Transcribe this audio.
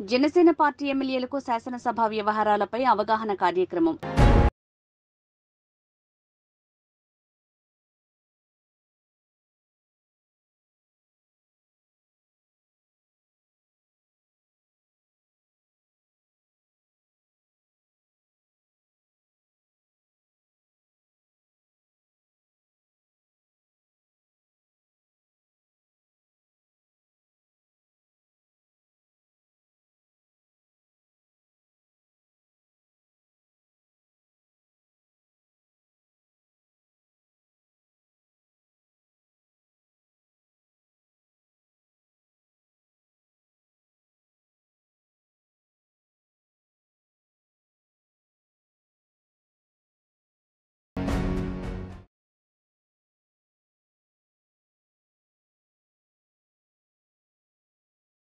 Janasena party ఎమ్మెల్యేలకు శాసనసభ వ్యవహారాలపై అవగాహన కార్యక్రమం.